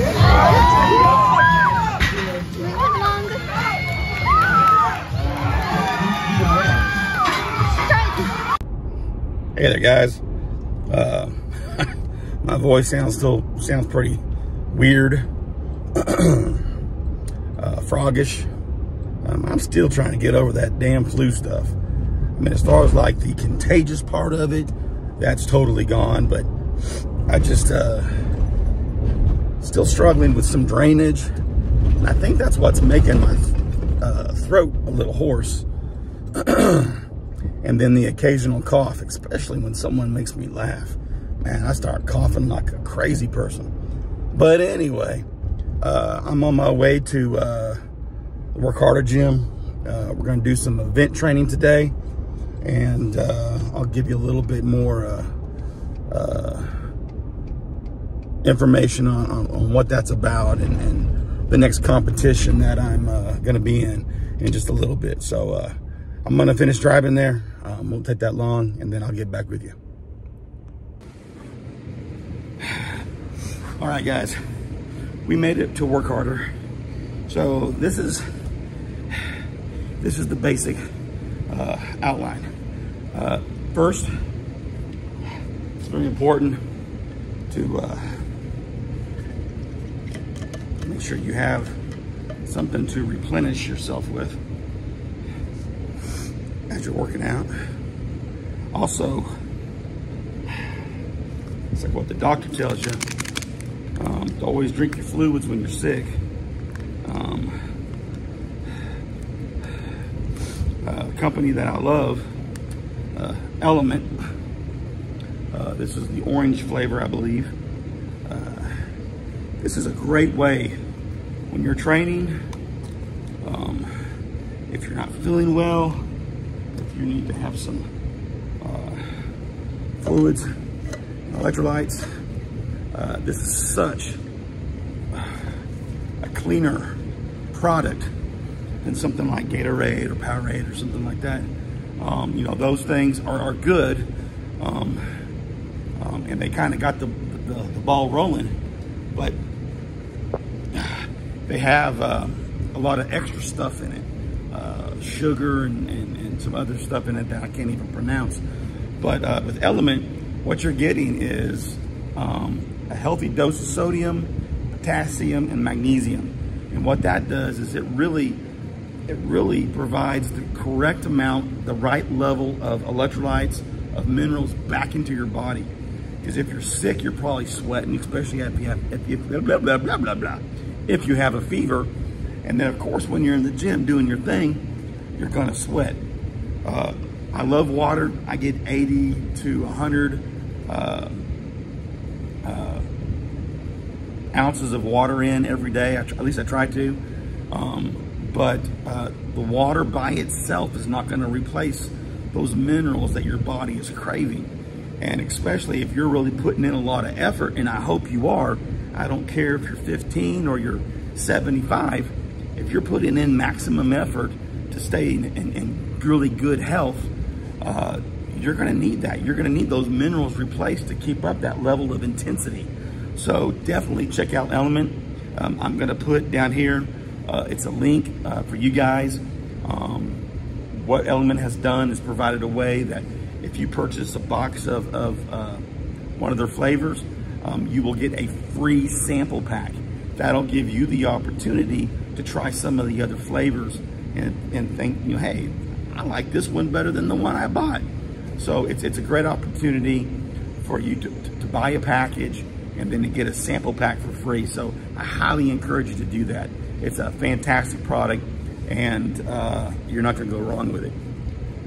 Hey there, guys. Uh, my voice sounds still sounds pretty weird, uh, froggish. Um, I'm still trying to get over that damn flu stuff. I mean, as far as like the contagious part of it, that's totally gone. But I just uh, still struggling with some drainage. And I think that's what's making my uh, throat a little hoarse. and then the occasional cough, especially when someone makes me laugh. Man, I start coughing like a crazy person. But anyway, uh, I'm on my way to uh, the Work Harder Gym. Uh, we're going to do some event training today, and uh, I'll give you a little bit more uh, uh, information on, on, on, what that's about and, and, the next competition that I'm going to be in in just a little bit. So I'm going to finish driving there. Um, won't take that long, and then I'll get back with you. All right, guys, we made it to work harder. So this is this is the basic uh, outline. Uh, first, it's very important to uh, make sure you have something to replenish yourself with as you're working out. Also, it's like what the doctor tells you. Um, to always drink your fluids when you're sick. Um, uh, company that I love, uh, LMNT. Uh, this is the orange flavor, I believe. Uh, this is a great way when you're training. Um, if you're not feeling well, if you need to have some uh, fluids, electrolytes, uh, this is such a cleaner product than something like Gatorade or Powerade or something like that. Um, you know, those things are, are good, um, um, and they kind of got the, the, the, ball rolling, but they have uh, a lot of extra stuff in it, uh, sugar and, and, and, some other stuff in it that I can't even pronounce. But uh, with LMNT, what you're getting is um, a healthy dose of sodium, potassium, and magnesium. And what that does is it really, it really provides the correct amount, the right level of electrolytes, of minerals back into your body. Because if you're sick, you're probably sweating, especially if you have, if you, blah, blah, blah, blah, blah, if you have a fever. And then of course, when you're in the gym doing your thing, you're gonna sweat. Uh, I love water. I get 80 to 100 uh, uh, ounces of water in every day. at least I try to. Um, but uh, the water by itself is not going to replace those minerals that your body is craving. And especially if you're really putting in a lot of effort, and I hope you are, I don't care if you're 15 or you're 75, if you're putting in maximum effort to stay in, in, in really good health, uh, you're gonna need that. You're gonna need those minerals replaced to keep up that level of intensity. So definitely check out LMNT. Um, I'm gonna put down here, uh, it's a link uh, for you guys. Um, what LMNT has done is provided a way that if you purchase a box of, of uh, one of their flavors, um, you will get a free sample pack. That'll give you the opportunity to try some of the other flavors and, and think, you know, hey, I like this one better than the one I bought. So it's, it's a great opportunity for you to, to, buy a package and then to get a sample pack for free. So I highly encourage you to do that. It's a fantastic product and uh, you're not gonna go wrong with it.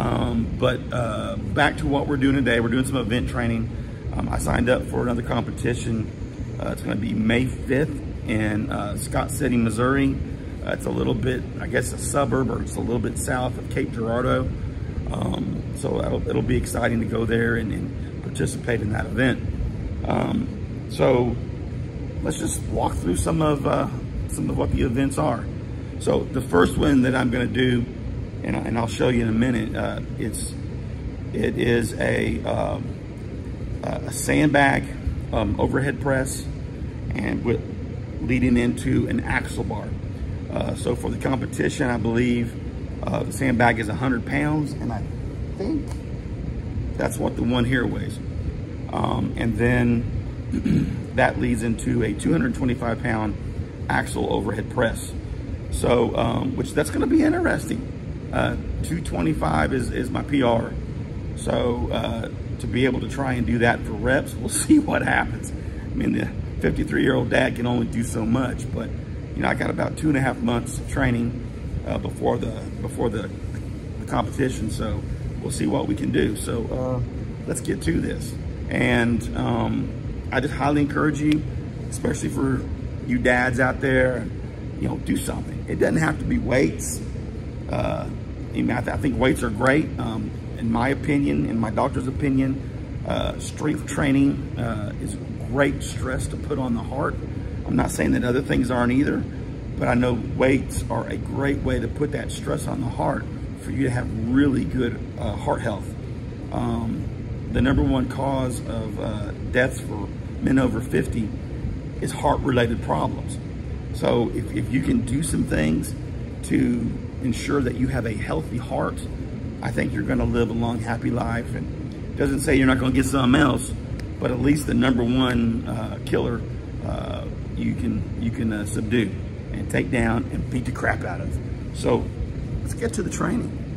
Um, but uh, back to what we're doing today. We're doing some event training. Um, I signed up for another competition. Uh, it's gonna be May 5th in uh, Scott City, Missouri. Uh, it's a little bit, I guess a suburb or it's a little bit south of Cape Girardeau. Um, so it'll, it'll, be exciting to go there and, and participate in that event. Um, so let's just walk through some of uh, some of what the events are. So the first one that I'm going to do, and, and, I'll show you in a minute, uh, it's it is a um, a sandbag um, overhead press, and with leading into an axle bar. Uh, so for the competition, I believe uh, the sandbag is 100 pounds, and I think that's what the one here weighs. Um, and then that leads into a 225 pound axle overhead press. So, um, which that's gonna be interesting. Uh, 225 is, is my PR. So uh, to be able to try and do that for reps, we'll see what happens. I mean, the 53 year old dad can only do so much, but you know, I got about two and a half months of training uh, before the before the, the, competition. So we'll see what we can do. So uh, let's get to this. And um, I just highly encourage you, especially for you dads out there, you know, do something. It doesn't have to be weights. Uh, I, mean, I, th I, think weights are great. Um, in my opinion, in my doctor's opinion, uh, strength training uh, is great stress to put on the heart. I'm not saying that other things aren't either, but I know weights are a great way to put that stress on the heart for you to have really good uh, heart health. Um, the number one cause of uh, deaths for men over 50 is heart-related problems. So if, if you can do some things to ensure that you have a healthy heart, I think you're gonna live a long, happy life. And doesn't say you're not gonna get something else, but at least the number one uh, killer uh, you can, you can uh, subdue and take down and beat the crap out of. So let's get to the training.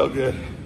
Felt good.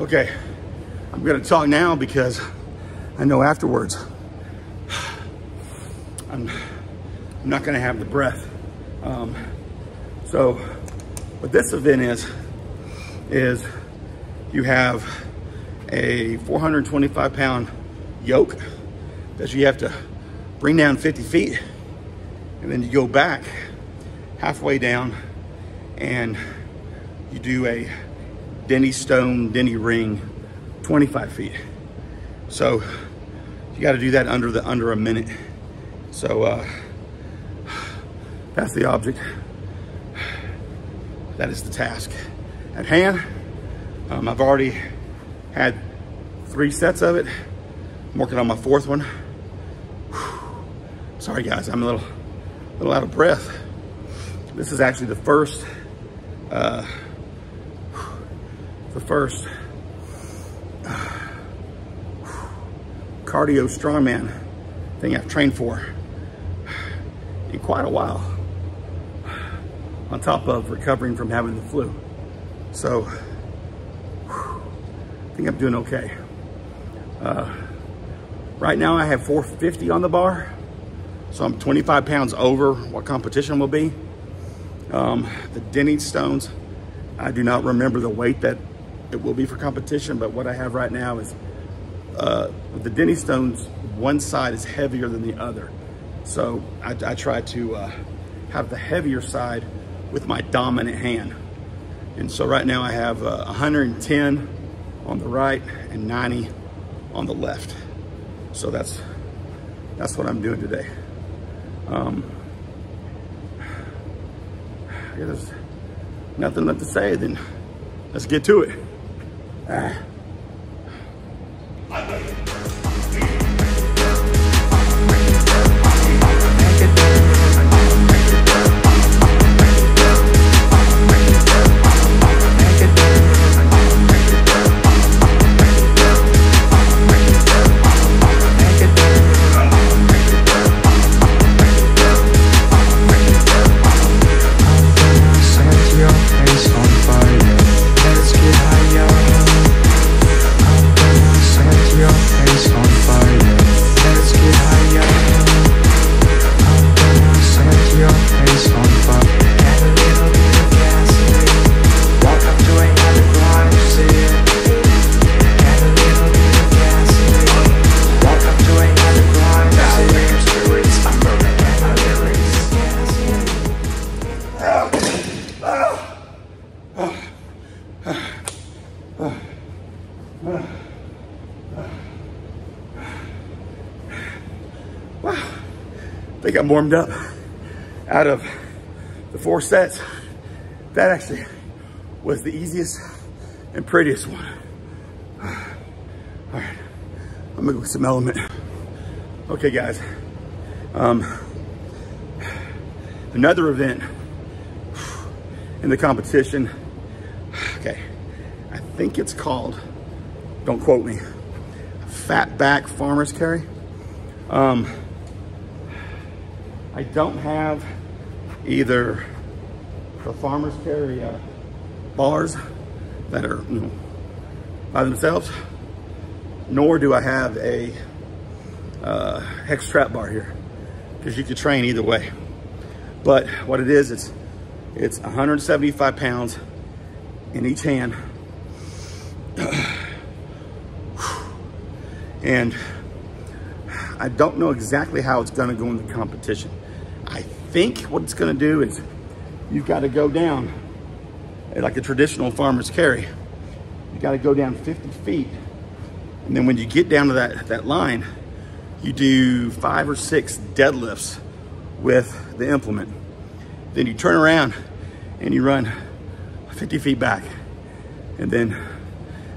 Okay, I'm gonna talk now because I know afterwards I'm, I'm not gonna have the breath. Um, so what this event is, is you have a 425 pound yoke that you have to bring down 50 feet and then you go back halfway down and you do a Dinnie Stone, Dinnie Ring, 25 feet. So you got to do that under the under a minute. So uh, that's the object. That is the task at hand. Um, I've already had three sets of it. I'm working on my fourth one. Sorry guys, I'm a little, little out of breath. This is actually the first uh, the first cardio strongman thing I've trained for in quite a while on top of recovering from having the flu. So I think I'm doing okay. Uh, right now I have 450 on the bar. So I'm 25 pounds over what competition will be. Um, the Dinnie stones, I do not remember the weight that it will be for competition, but what I have right now is uh, the Dinnie stones, one side is heavier than the other. So I, I try to uh, have the heavier side with my dominant hand. And so right now I have uh, 110 on the right and 90 on the left. So that's that's what I'm doing today. Um, yeah, there's nothing left to say, then let's get to it. Ah. Warmed up out of the four sets. That actually was the easiest and prettiest one. All right, I'm gonna go with some LMNT. Okay guys, um, another event in the competition. Okay, I think it's called, don't quote me, Fat Back Farmer's Carry. Um, I don't have either the farmer's carry uh, bars that are you know, by themselves, nor do I have a uh, hex trap bar here because you could train either way. But what it is, it's it's 175 pounds in each hand. and I don't know exactly how it's gonna go in the competition think what it's gonna do is you've got to go down like a traditional farmer's carry. You got to go down 50 feet. And then when you get down to that, that line, you do five or six deadlifts with the implement. Then you turn around and you run 50 feet back. And then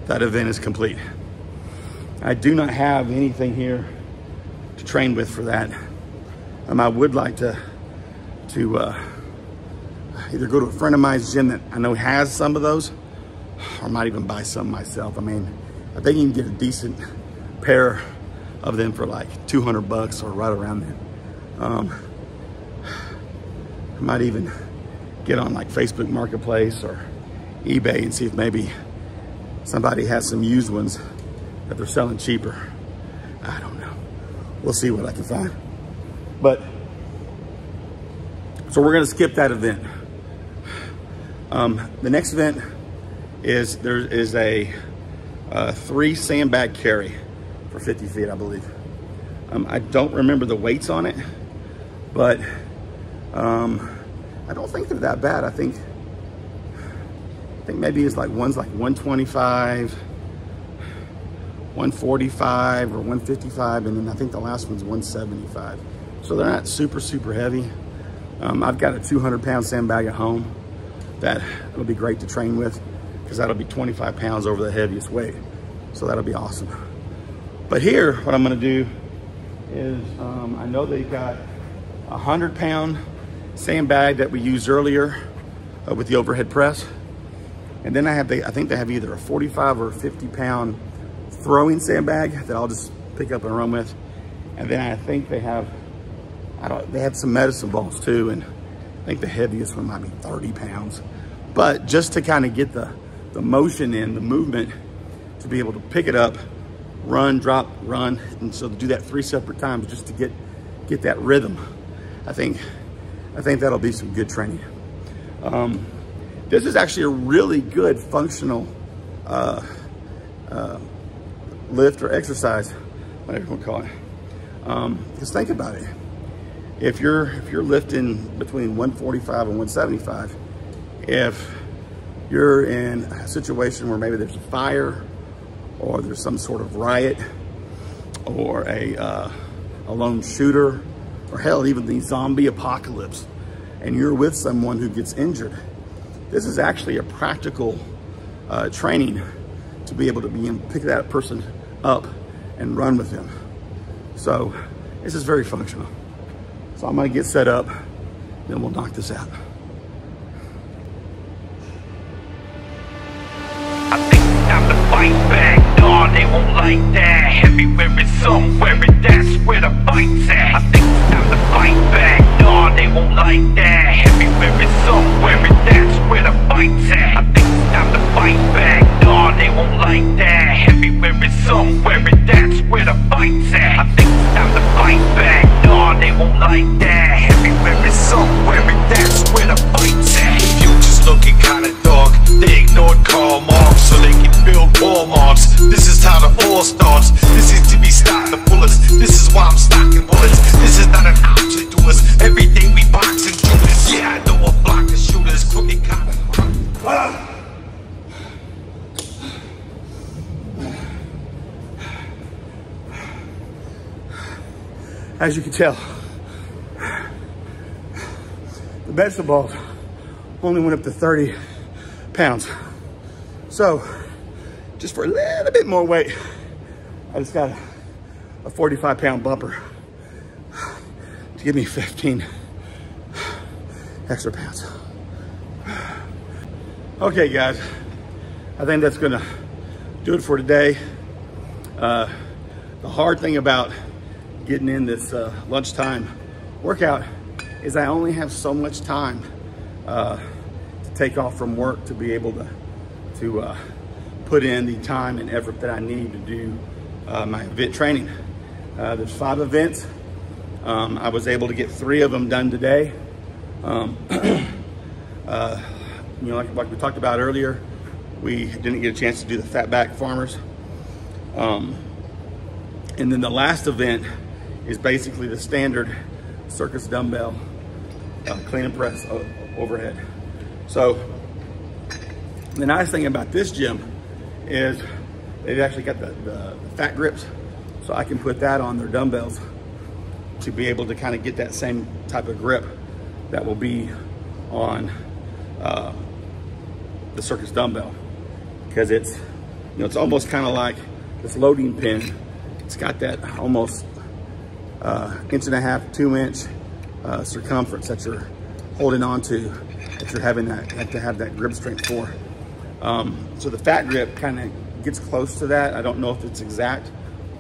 that event is complete. I do not have anything here to train with for that. Um, I would like to to uh, either go to a friend of mine's gym that I know has some of those, or I might even buy some myself. I mean, I think you can get a decent pair of them for like 200 bucks or right around there. Um, I might even get on like Facebook Marketplace or eBay and see if maybe somebody has some used ones that they're selling cheaper. I don't know. We'll see what I can find. But so we're gonna skip that event. Um, the next event is there is a, a, three sandbag carry for 50 feet, I believe. Um, I don't remember the weights on it, but um, I don't think they're that bad. I think I think maybe it's like one's like 125, 145 or 155, and then I think the last one's 175. So they're not super, super heavy. Um, I've got a 200 pound sandbag at home that will be great to train with because that'll be 25 pounds over the heaviest weight. So that'll be awesome. But here, what I'm gonna do is, um, I know they've got a 100 pound sandbag that we used earlier uh, with the overhead press. And then I have, the, I think they have either a 45 or 50 pound throwing sandbag that I'll just pick up and run with. And then I think they have I don't, they have some medicine balls too, and I think the heaviest one might be 30 pounds. But just to kind of get the, the motion in, the movement, to be able to pick it up, run, drop, run. And so to do that three separate times just to get, get that rhythm, I think, I think that'll be some good training. Um, this is actually a really good functional uh, uh, lift or exercise, whatever you want to call it. Um, just think about it. If you're if you're lifting between 145 and 175, if you're in a situation where maybe there's a fire or there's some sort of riot or a, uh, a lone shooter or hell, even the zombie apocalypse, and you're with someone who gets injured, this is actually a practical uh, training to be able to be pick that person up and run with them. So this is very functional. So I'm gonna get set up, then we'll knock this out. they won't like that. Everywhere is somewhere, and that's where the fight's at. I think it's time to fight back. They won't like that. Everywhere is somewhere, and that's where the fight's at. I think it's time to fight back. They won't like that. Everywhere is somewhere, and that's where the fight's at. I think it's time to fight back. Nah, they won't like that. Everywhere is somewhere, and that's where the fight's at. Future's looking kinda dark. They ignored Karl Marx so they can build wall marks. This is how the all starts. This is to be stopped the bullets. This is why I'm stocking bullets. This is not an option to us. everything we box and do this. Yeah, I know a block of shooters. Crooked cop. As you can tell, the vegetable balls only went up to 30 pounds. So just for a little bit more weight, I just got a, a 45 pound bumper to give me 15 extra pounds. Okay guys, I think that's gonna do it for today. Uh, the hard thing about getting in this uh, lunchtime workout is I only have so much time uh, to take off from work to be able to, to uh, put in the time and effort that I need to do uh, my event training. Uh, there's five events. Um, I was able to get three of them done today. Um, uh, you know, like, like, we talked about earlier, we didn't get a chance to do the fatback farmers. Um, and then the last event is basically the standard circus dumbbell uh, clean and press uh, overhead. So the nice thing about this gym is they've actually got the, the, fat grips. So I can put that on their dumbbells to be able to kind of get that same type of grip that will be on uh, the circus dumbbell. Because it's, you know, it's almost kind of like this loading pin. It's got that almost uh, inch and a half, two inch uh, circumference that you're holding on to, that you're having that, have to have that grip strength for. Um, so the fat grip kind of gets close to that. I don't know if it's exact,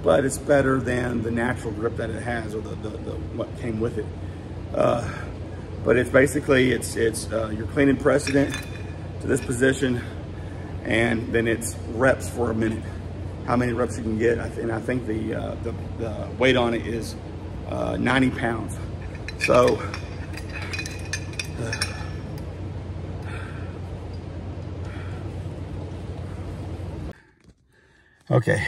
but it's better than the natural grip that it has or the, the, the what came with it. Uh, but it's basically, it's, it's uh, you're cleaning precedent to this position and then it's reps for a minute. How many reps you can get. And I think the, uh, the, the, weight on it is uh, 90 pounds. So, uh, Okay.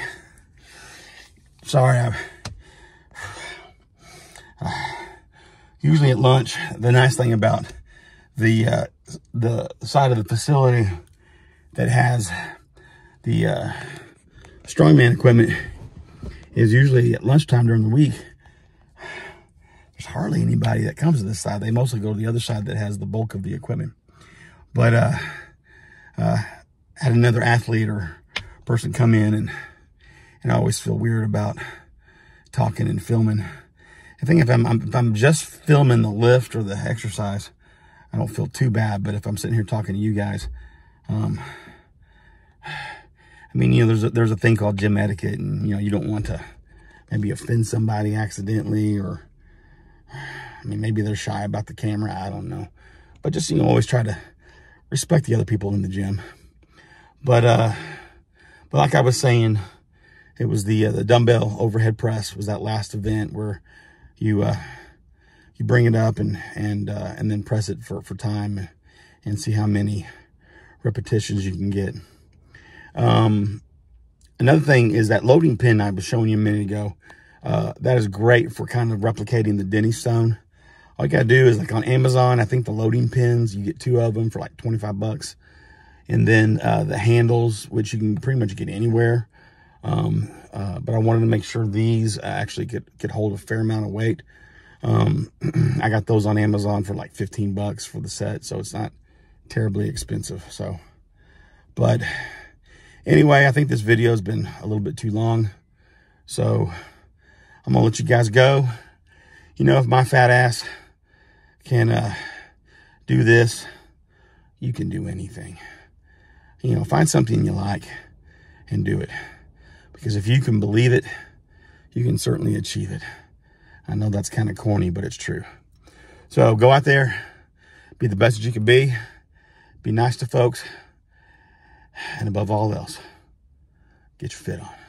Sorry, I'm, uh, usually at lunch, the nice thing about the, uh, the side of the facility that has the, uh, strongman equipment is usually at lunchtime during the week. There's hardly anybody that comes to this side. They mostly go to the other side that has the bulk of the equipment. But, uh, uh, had another athlete or person come in and and I always feel weird about talking and filming. I think if I'm, if I'm just filming the lift or the exercise, I don't feel too bad. But if I'm sitting here talking to you guys, um, I mean, you know, there's a, there's a thing called gym etiquette, and you know, you don't want to maybe offend somebody accidentally, or I mean, maybe they're shy about the camera. I don't know, but just you know, always try to respect the other people in the gym. But uh, but like I was saying, it was the uh, the dumbbell overhead press was that last event where you uh, you bring it up and and uh, and then press it for for time and see how many repetitions you can get. Um, another thing is that loading pin I was showing you a minute ago. Uh, that is great for kind of replicating the Dinnie stone. All you gotta do is like on Amazon, I think the loading pins, you get two of them for like 25 bucks. And then uh, the handles, which you can pretty much get anywhere. Um, uh, but I wanted to make sure these actually could, could hold a fair amount of weight. Um, I got those on Amazon for like 15 bucks for the set, so it's not terribly expensive. So, but anyway, I think this video has been a little bit too long. So I'm gonna let you guys go. You know, if my fat ass can uh, do this, you can do anything. You know, find something you like and do it. Because if you can believe it, you can certainly achieve it. I know that's kind of corny, but it's true. So go out there, be the best that you can be, be nice to folks, and above all else, get your fit on.